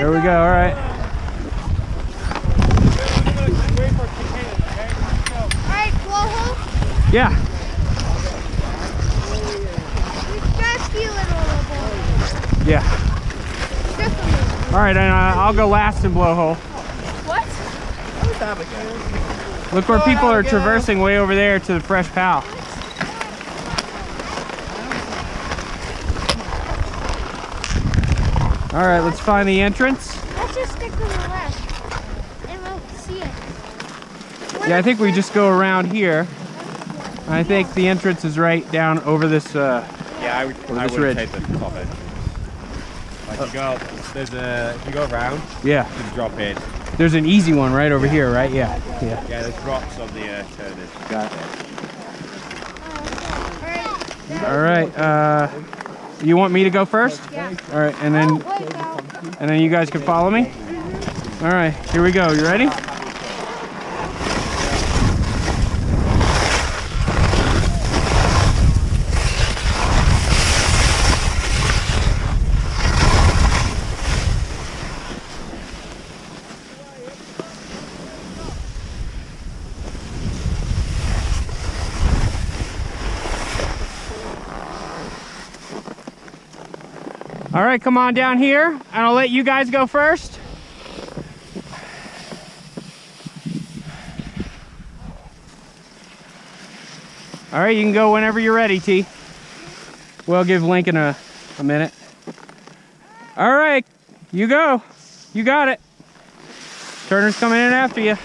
There we go. All right. Alright, blowhole. Yeah. Just feel it a little bit. Yeah. Just a little. All right. And uh, I'll go last and blowhole. What? Look where people are traversing way over there to the fresh pow. All right, let's find the entrance. Let's just stick to the left. And we'll see it. Yeah, I think we just go around here. I think the entrance is right down over this. Uh, Yeah, I would. I this would ridge. take the top edge. Like you go, there's a. If you go around, yeah, you can drop in. there's an easy one right over here, right? Yeah, yeah. Yeah, there's rocks on the uh, turn. Got it. Alright. All right. Uh, you want me to go first? Yeah. All right, and Oh, then no. and then you guys can follow me. All right, here we go. You ready? All right, come on down here, and I'll let you guys go first. All right, you can go whenever you're ready, T. We'll give Lincoln a, a minute. All right, you go. You got it. Turner's coming in after you.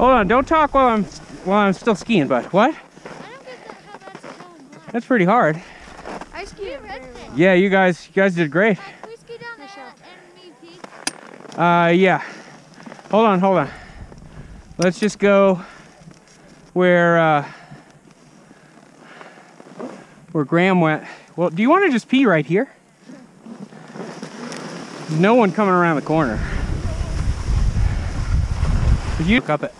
Hold on, don't talk while I'm while I'm still skiing, bud. What? I don't get that, how that's. That's pretty hard. I skied. Yeah, you guys you guys did great. Can we ski down the MVP? Uh, yeah. Hold on, hold on. Let's just go where uh, where Graham went. Well, do you want to just pee right here? No one coming around the corner. You up it?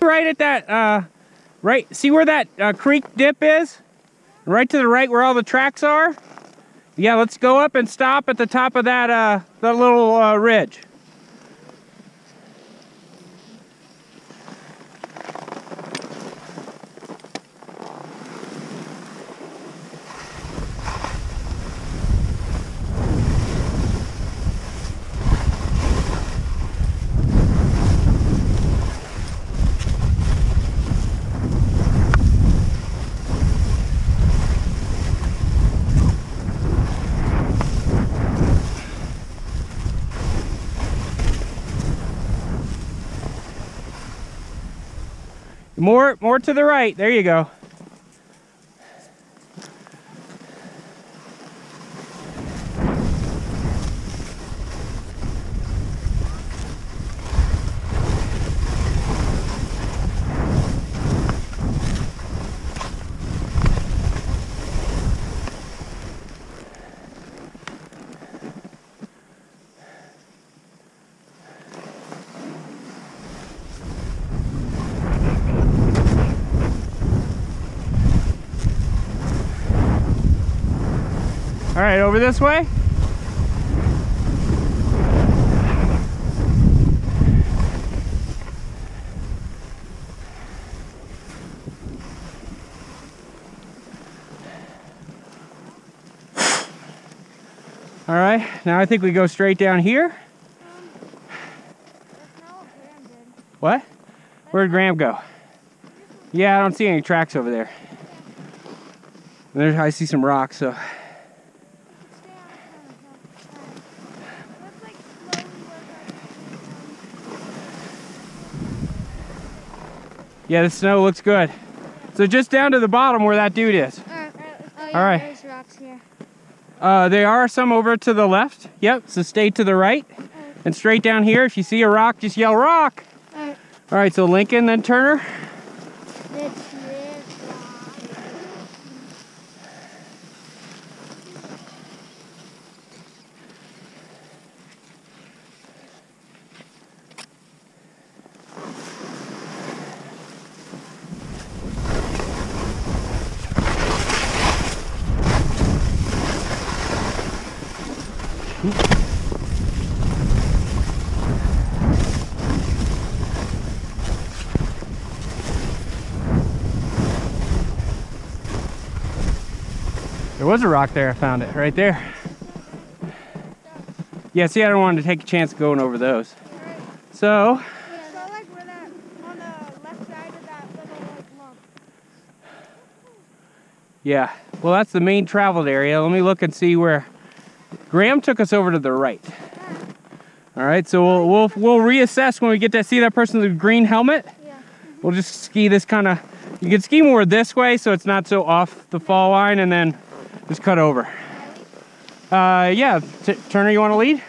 Right at that uh, Right, see where that uh, creek dip is? Right to the right where all the tracks are? Yeah, let's go up and stop at the top of that, uh, that little uh, ridge. More, more to the right. There you go. All right, over this way. All right, now I think we go straight down here. Did. What? Where'd Graham go? Yeah, I don't see any tracks over there. And There's, I see some rocks, so. Stay on the Alright. Let's like slowly work Yeah, the snow looks good. So just down to the bottom where that dude is. Alright. Oh, yeah, Alright. There's rocks here. Uh, there are some over to the left. Yep, so stay to the right. And straight down here, if you see a rock, just yell rock. All right, so Lincoln, then Turner. This is rock. There was a rock there. I found it right there. Yeah, see, I don't want to take a chance going over those. Alright. So, Yeah, so like that that little like yeah. Well, that's the main traveled area. Let me look and see where Graham took us over to the right. All right, so we'll we'll we'll reassess when we get to see that person with the green helmet. Yeah. We'll just ski this kind of. You can ski more this way, so it's not so off the fall line, and then just cut over. Uh, yeah, T- Turner, you want to lead?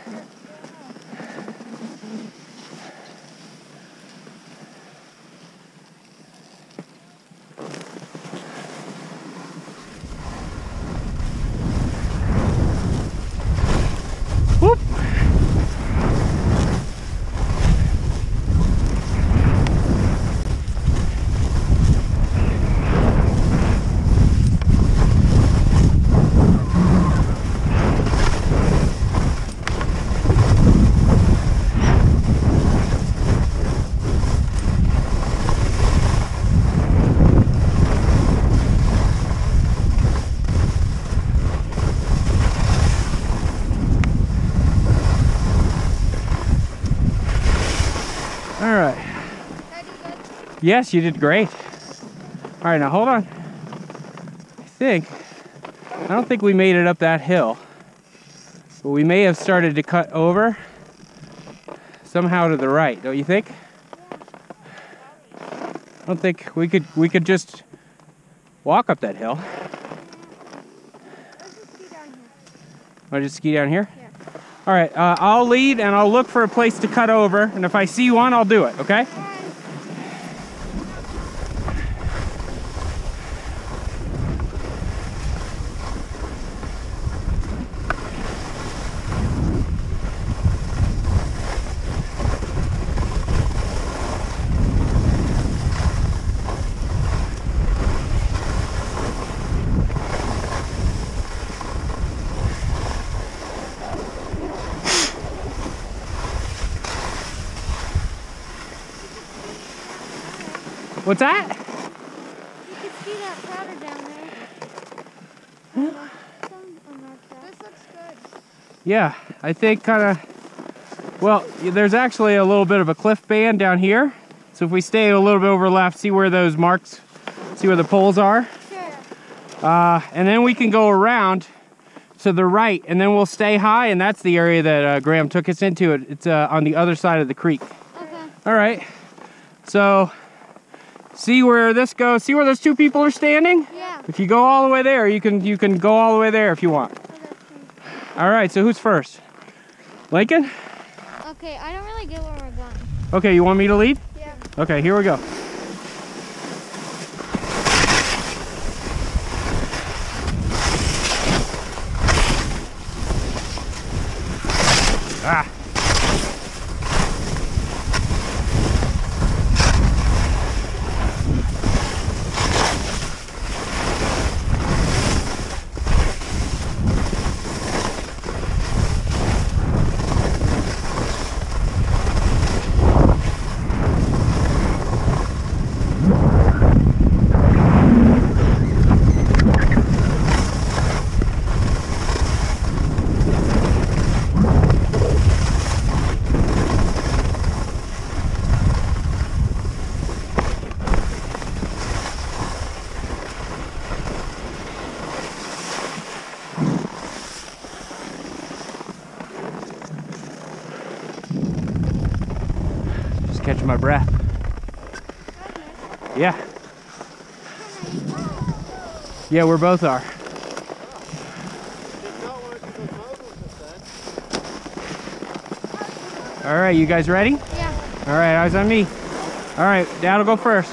All right. Did I do good? Yes, you did great. All right, now hold on. I think, I don't think we made it up that hill, but we may have started to cut over somehow to the right, don't you think? I don't think we could, we could just walk up that hill. Let's just ski down here. Want to just ski down here? Yeah. All right, uh, I'll lead and I'll look for a place to cut over, and if I see one, I'll do it, okay? What's that? You can see that powder down there. Some on our track. This looks good. Yeah, I think kind of. Well, there's actually a little bit of a cliff band down here. So if we stay a little bit over left, see where those marks, see where the poles are, Sure. uh, and then we can go around to the right, and then we'll stay high, and that's the area that uh, Graham took us into. It it's uh, on the other side of the creek. Okay. All right. So see where this goes. See where those two people are standing. Yeah. If you go all the way there, you can you can go all the way there if you want. All right. So who's first? Lincoln. Okay, I don't really get where we're going. Okay. You want me to lead? Yeah. Okay, here we go. My breath. Yeah. Yeah, we're both are. All right, you guys ready? Yeah. All right, eyes on me. All right, Dad will go first.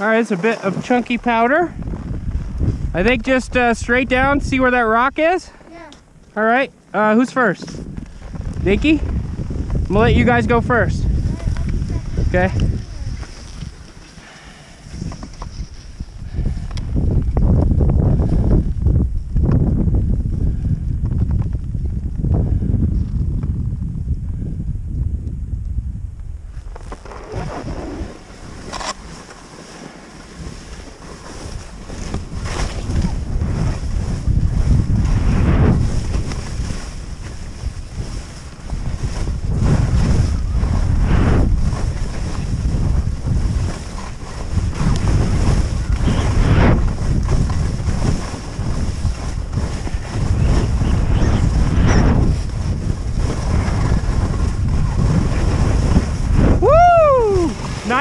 All right, it's a bit of chunky powder. I think just uh, straight down, see where that rock is? Yeah. All right, uh, who's first? Nikki? I'm gonna let you guys go first. Okay.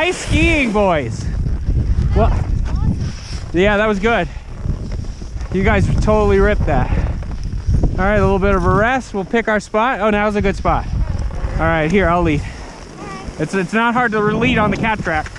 Nice skiing, boys. Well, yeah, that was good. You guys totally ripped that. All right, a little bit of a rest. We'll pick our spot. Oh, now's a good spot. All right, here, I'll lead. It's, it's not hard to lead on the cat track.